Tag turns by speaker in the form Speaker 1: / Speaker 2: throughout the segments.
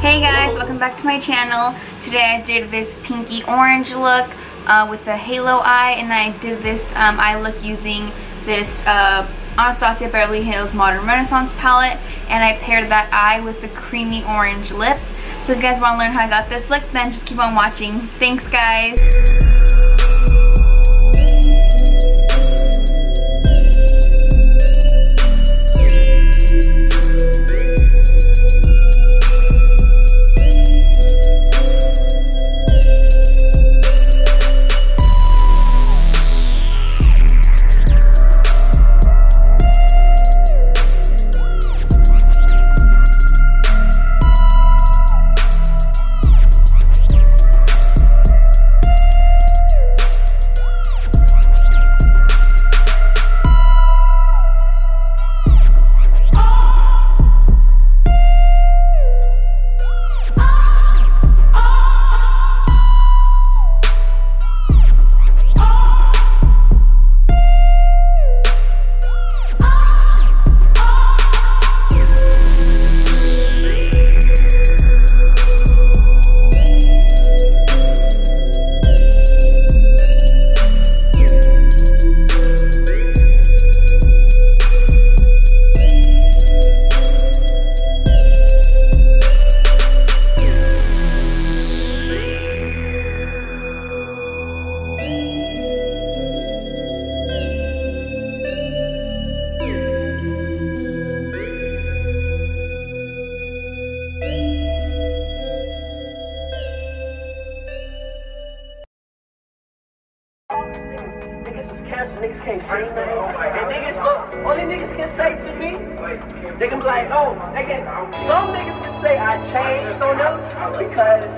Speaker 1: Hey guys, welcome back to my channel. Today I did this pinky orange look uh, with the halo eye and I did this um, eye look using this uh, Anastasia Beverly Hills Modern Renaissance palette and I paired that eye with the creamy orange lip. So if you guys want to learn how I got this look, then just keep on watching. Thanks guys!
Speaker 2: Niggas can't say nothing. And niggas, look, only niggas can say to me, they can be like, oh, they can, some niggas can say I changed on them because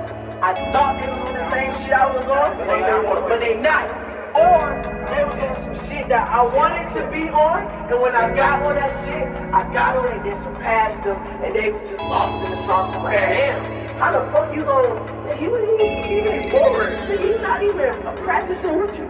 Speaker 2: I thought they was on the same shit I was on, but they, not. but they not. Or they was on some shit that I wanted to be on, and when I got on that shit, I got on it and surpassed them, and they was just lost in the sauce. I'm like, damn, how the fuck you gonna, you ain't even bored, you not even practicing what you